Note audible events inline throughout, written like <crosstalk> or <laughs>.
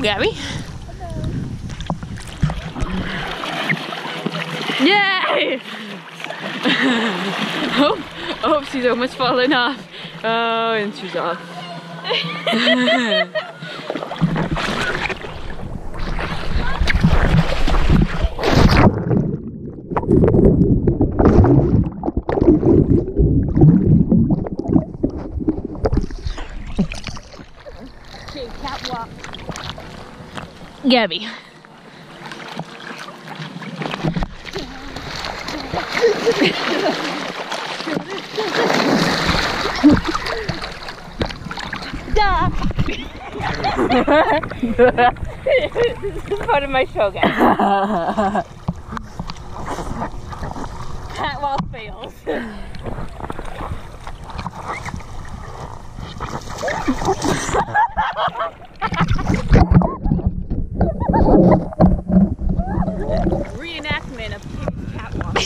Hello, Gabby. Yay! <laughs> oh, oh, she's almost fallen off. Oh, and she's off. <laughs> Catwalk. Gabby. Duh! this is part of my show, guys. <laughs> Catwalk fails. Reenactment of Katie's catwalk.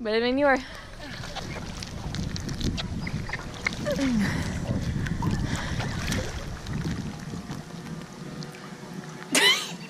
Better than you are.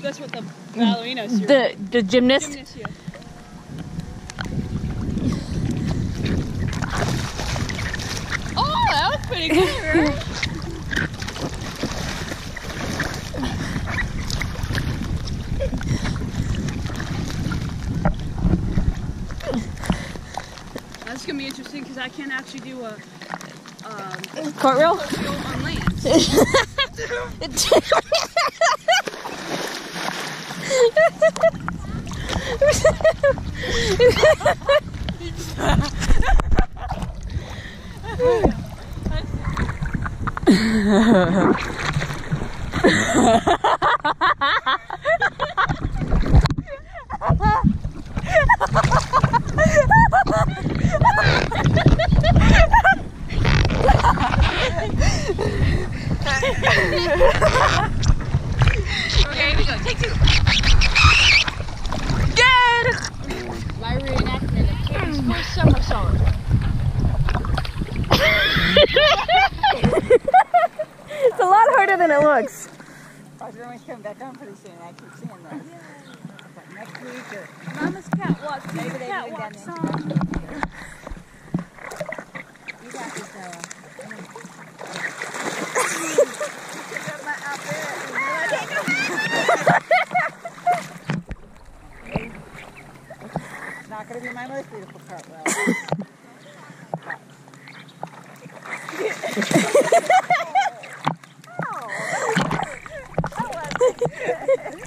That's what the ballerinas. The the gymnast. Gymnast, yeah. <laughs> Oh, that was pretty good, gonna be interesting because I can't actually do a um, go on land. <laughs> <laughs> <laughs> Okay, here we go. Take two. Good. My reenactment of Katie's first summer. It's a lot harder than it looks. Roger, always coming back on pretty soon. I keep seeing those. Okay, next week or Mama's catwalk. maybe they Catwalk down song. most beautiful cartwheel. <laughs> oh, that was